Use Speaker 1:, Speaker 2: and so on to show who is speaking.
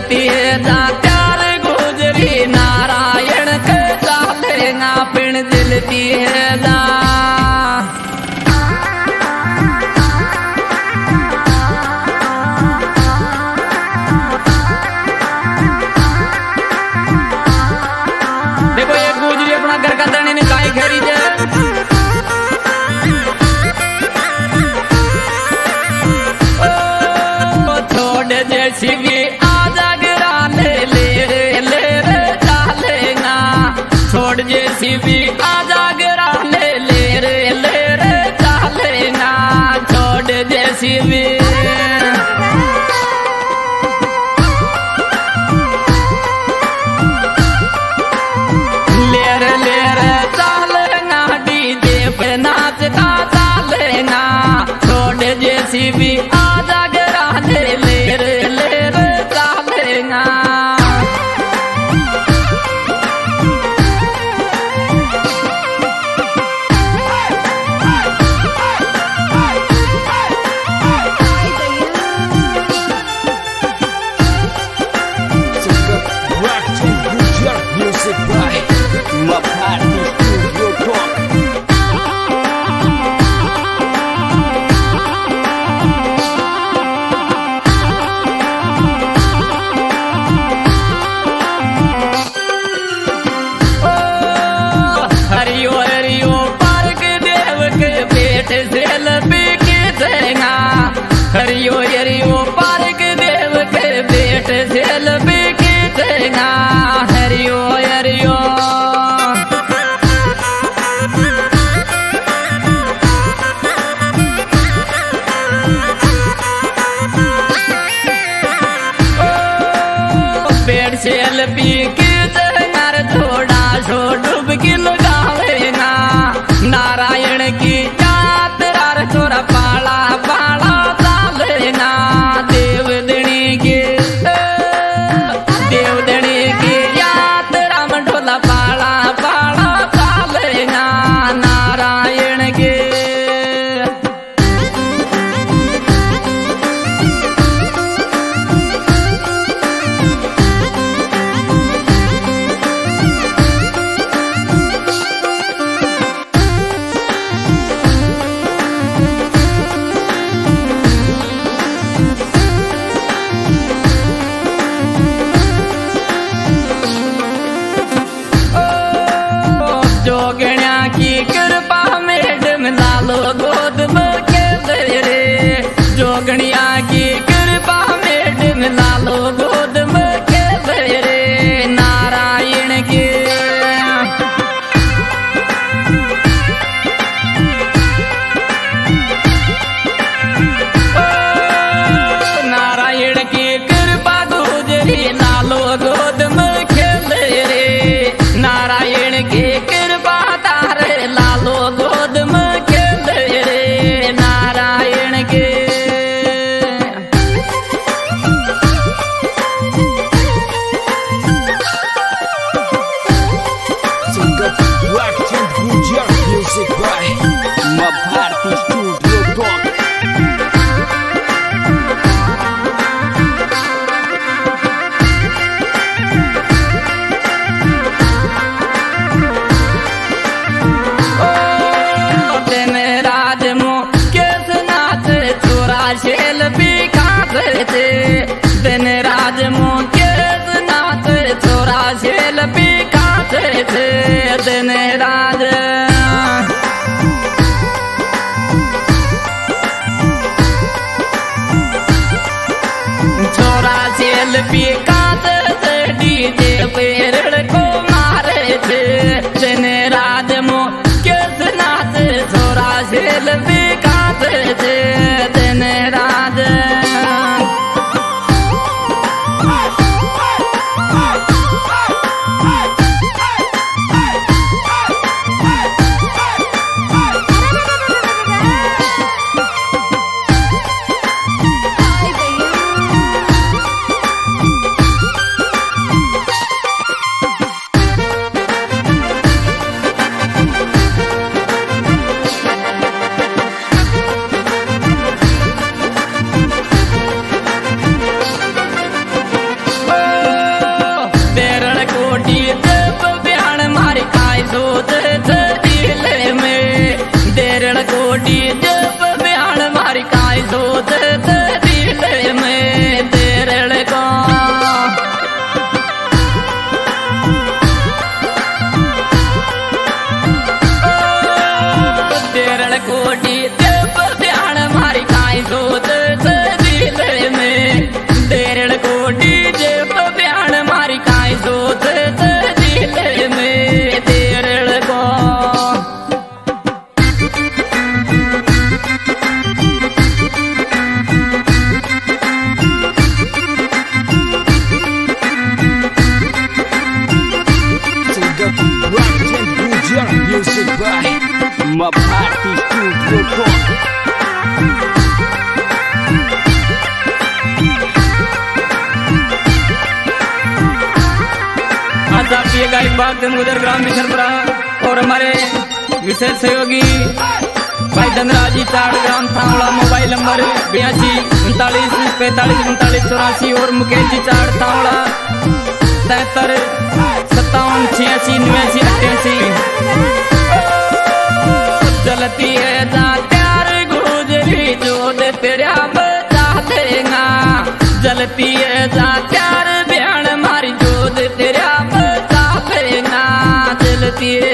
Speaker 1: पिए जा प्यार गुजरी नारायण के जाते ना पिण दिलती है।
Speaker 2: Welcome to Junk Music by
Speaker 3: Mabharti Studio Dog. By Mabhati Studio Talk.
Speaker 1: आज आप ये ग्राम और हमारे विशेष सहयोगी भाई धनराज जी चार ग्राम थावड़ा मोबाइल नंबर बयासी, उनतालीस, पैंतालीस, उनतालीस, चौरासी और मुकेश जी चार थावड़ा तिहत्तर, सत्तावन, छियासी नवासी अट्ठासी गलती है जा प्यार गुजरी जोद तेरा बचा देना। जलती है जा प्यार बयान मारी जोद तेरा बचा देना। जलती है